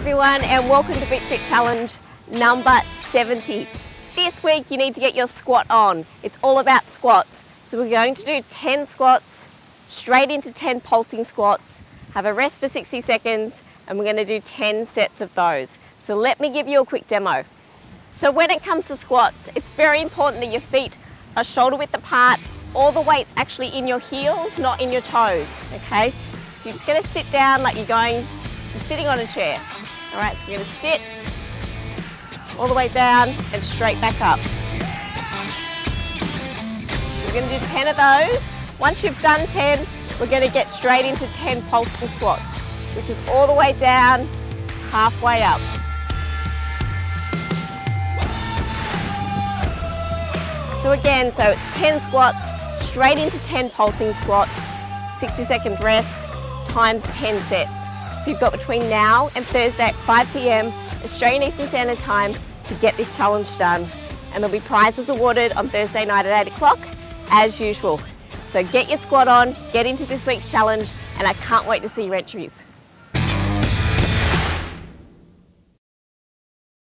everyone and welcome to Beach Fit Challenge number 70. This week you need to get your squat on. It's all about squats. So we're going to do 10 squats, straight into 10 pulsing squats, have a rest for 60 seconds and we're going to do 10 sets of those. So let me give you a quick demo. So when it comes to squats, it's very important that your feet are shoulder width apart, all the weight's actually in your heels, not in your toes, okay? So you're just gonna sit down like you're going, you're sitting on a chair. All right, so we're gonna sit all the way down and straight back up. So we're gonna do 10 of those. Once you've done 10, we're gonna get straight into 10 pulsing squats, which is all the way down, halfway up. So again, so it's 10 squats, straight into 10 pulsing squats, 60 second rest, times 10 sets. So you've got between now and Thursday at 5 p.m. Australian Eastern Standard Time to get this challenge done. And there'll be prizes awarded on Thursday night at 8 o'clock, as usual. So get your squad on, get into this week's challenge, and I can't wait to see your entries.